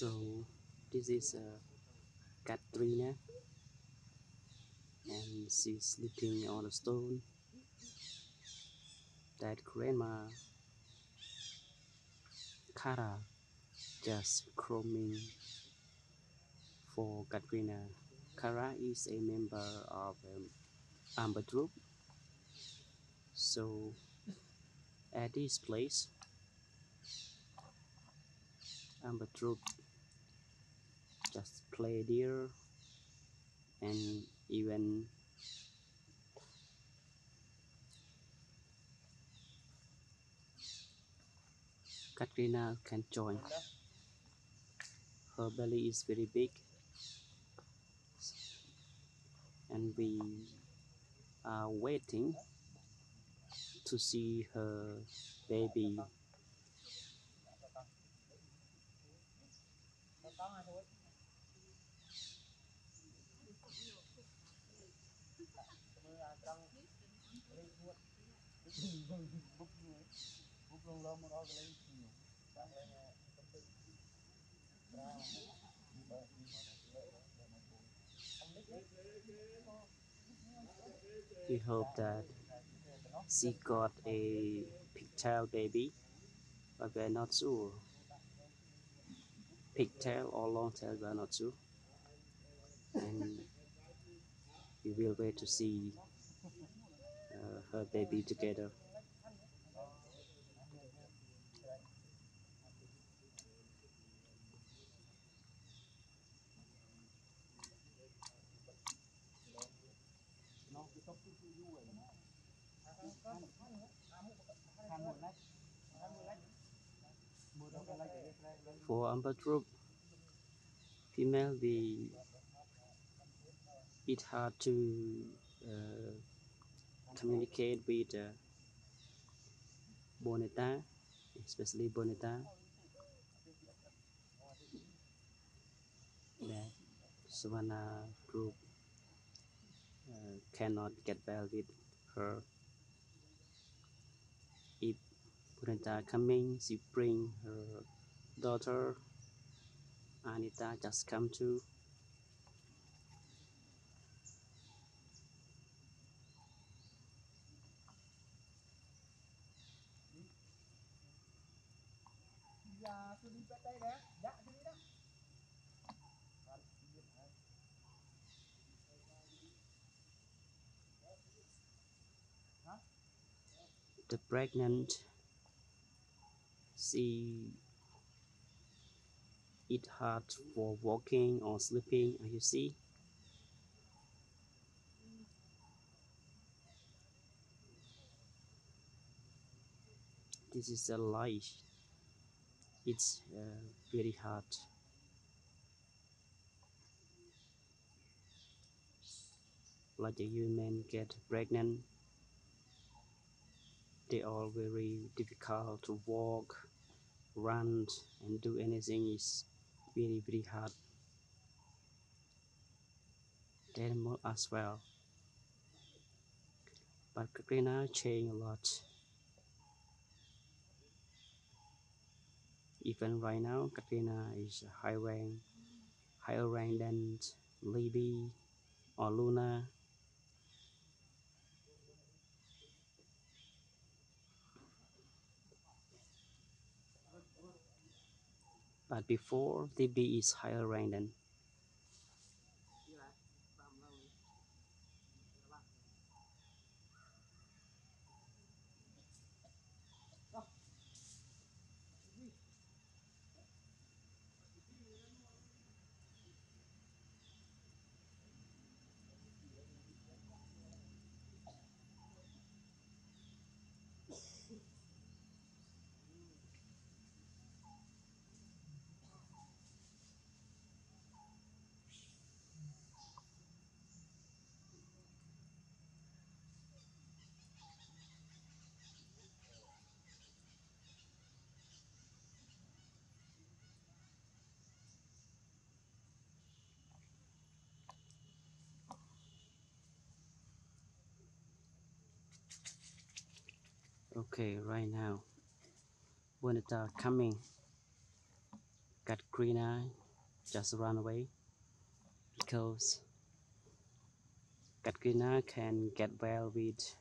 So this is a Katrina and she's sleeping on a stone that grandma Cara just chroming for Katrina. Cara is a member of um, Amber Troop. So at this place, Amber Troop just play there and even Katrina can join. Her belly is very big and we are waiting to see her baby we hope that she got a pigtail baby but we're not sure. Pigtail or long tail we're not sure. And we will wait to see uh, her baby together. For amber troop female we it hard to uh, communicate with uh, bonita especially bonita. That Sovana group uh, cannot get well with her. If bonita coming she bring her daughter anita just come to the pregnant she it hard for walking or sleeping as you see this is a light it's uh, very hard. Like a human get pregnant? They are very difficult to walk run and do anything. Is very very hard. The animal as well. But Katrina changed a lot even right now. Katrina is high rank higher rank than Libby or Luna. But before Libby is higher rank than okay right now Bonita coming Katrina just run away because Katrina can get well with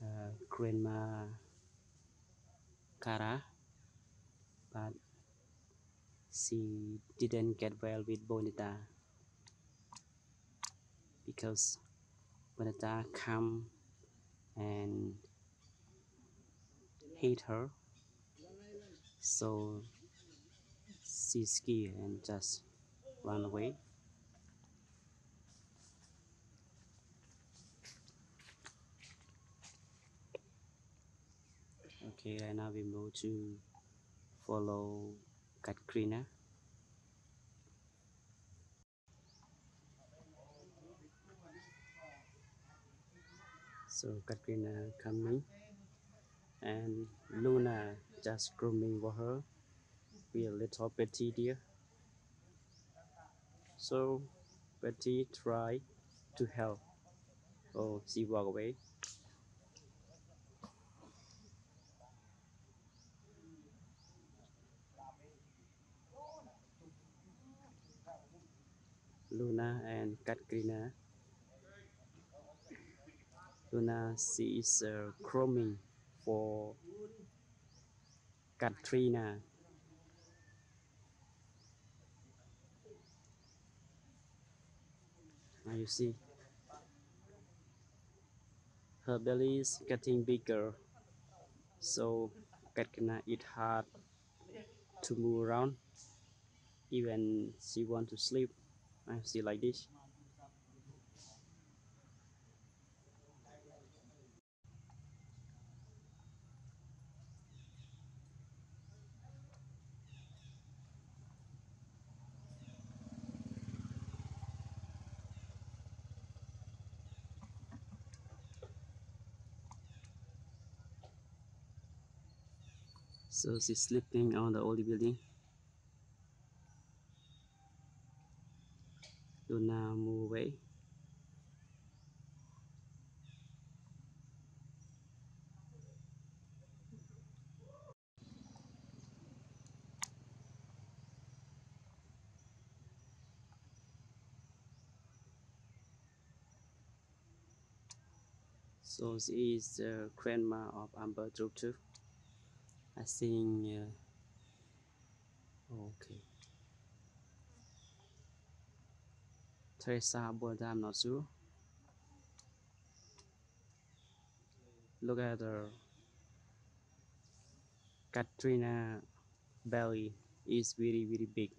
uh, Grandma Cara, but she didn't get well with Bonita because Bonita come and hate her, so she scared and just run away. Okay, right now we move to follow Katrina. So Katrina coming and Luna just grooming for her with a little Betty deer. So Betty try to help. Oh, she walk away. Luna and Katrina. Luna she is uh, grooming for Katrina. Now you see her belly is getting bigger, so Katrina it hard to move around. Even she want to sleep. I see like this. So she's sleeping on the old building. Luna move away. So she is the grandma of Amber too. I think. Uh, okay. Teresa but I'm not sure. Look at her. Katrina belly is very very big.